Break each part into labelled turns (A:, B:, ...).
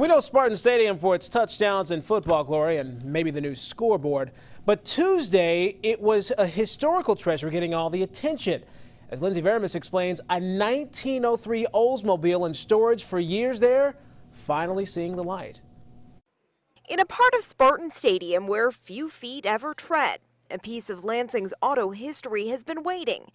A: We know Spartan Stadium for its touchdowns and football glory and maybe the new scoreboard. But Tuesday, it was a historical treasure getting all the attention. As Lindsay Veramis explains, a 1903 Oldsmobile in storage for years there, finally seeing the light.
B: In a part of Spartan Stadium where few feet ever tread, a piece of Lansing's auto history has been waiting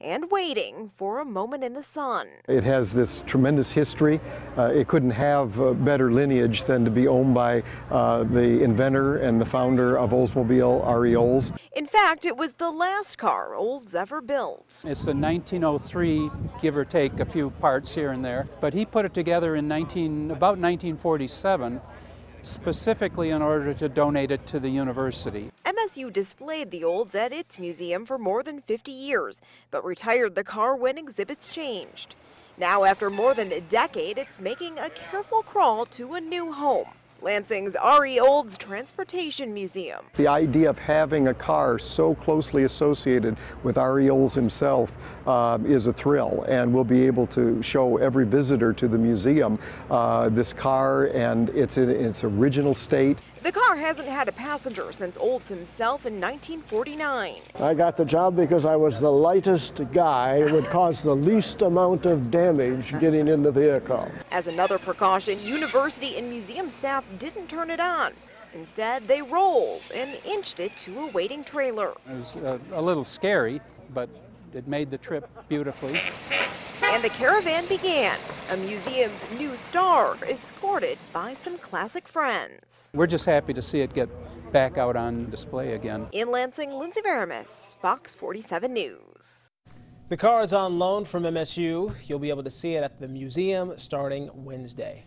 B: and waiting for a moment in the sun.
C: It has this tremendous history. Uh, it couldn't have a better lineage than to be owned by uh, the inventor and the founder of Oldsmobile, R.E. Olds.
B: In fact, it was the last car Olds ever built.
D: It's a 1903, give or take a few parts here and there, but he put it together in 19, about 1947 specifically in order to donate it to the university.
B: MSU displayed the Olds at its museum for more than 50 years, but retired the car when exhibits changed. Now, after more than a decade, it's making a careful crawl to a new home. Lansing's R.E. Olds Transportation Museum.
C: The idea of having a car so closely associated with R.E. Olds himself uh, is a thrill, and we'll be able to show every visitor to the museum uh, this car and it's in its original state.
B: The car hasn't had a passenger since Olds himself in 1949.
E: I got the job because I was the lightest guy. It would cause the least amount of damage getting in the vehicle.
B: As another precaution, university and museum staff didn't turn it on. Instead, they rolled and inched it to a waiting trailer.
D: It was a, a little scary, but it made the trip beautifully.
B: And the caravan began, a museum's new star, escorted by some classic friends.
D: We're just happy to see it get back out on display again.
B: In Lansing, Lindsay Veramis, Fox 47 News.
A: The car is on loan from MSU. You'll be able to see it at the museum starting Wednesday.